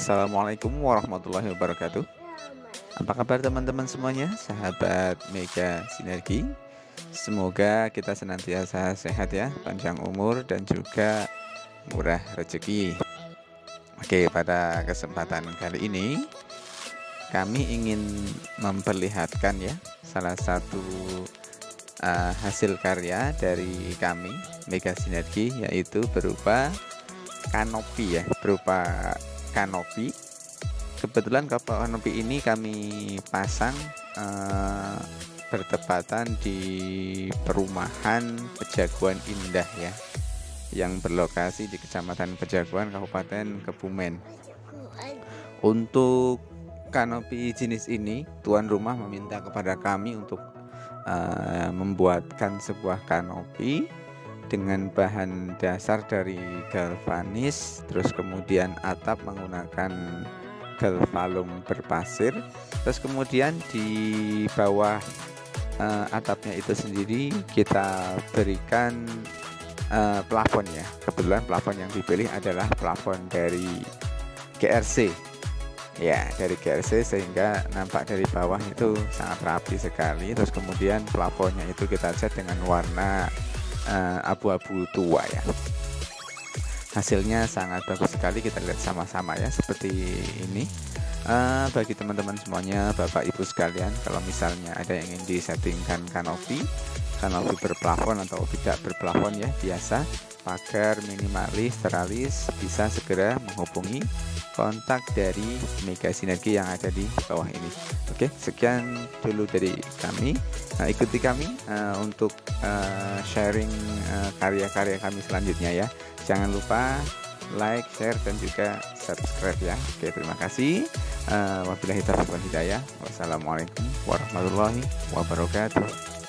Assalamualaikum warahmatullahi wabarakatuh. Apa kabar teman-teman semuanya? Sahabat Mega Sinergi. Semoga kita senantiasa sehat ya Panjang umur dan juga murah rezeki. Oke pada kesempatan kali ini Kami ingin memperlihatkan ya Salah satu uh, hasil karya dari kami Mega Sinergi Yaitu berupa kanopi ya berupa kanopi. Kebetulan kanopi ini kami pasang uh, bertepatan di perumahan Pejaguan Indah ya yang berlokasi di Kecamatan Pejaguan Kabupaten Kebumen. Untuk kanopi jenis ini tuan rumah meminta kepada kami untuk uh, membuatkan sebuah kanopi dengan bahan dasar dari galvanis terus kemudian atap menggunakan galvalum berpasir terus kemudian di bawah uh, atapnya itu sendiri kita berikan uh, plafon ya. Kebetulan plafon yang dipilih adalah plafon dari GRC ya dari GRC sehingga nampak dari bawah itu sangat rapi sekali. Terus kemudian plafonnya itu kita cat dengan warna uh, abu-abu tua ya. Hasilnya sangat bagus sekali kita lihat sama-sama ya seperti ini. Uh, bagi teman-teman semuanya bapak ibu sekalian kalau misalnya ada yang ingin disettingkan kanopi kanopi berplafon atau tidak berplafon ya biasa pagar minimalis teralis bisa segera menghubungi kontak dari Mega Sinergi yang ada di bawah ini. Oke, sekian dulu dari kami. Nah, ikuti kami uh, untuk uh, sharing uh, karya-karya kami selanjutnya ya. Jangan lupa like, share dan juga subscribe ya. Oke, terima kasih. Uh, wabillahi taufiq hidayah. Wassalamualaikum warahmatullahi wabarakatuh.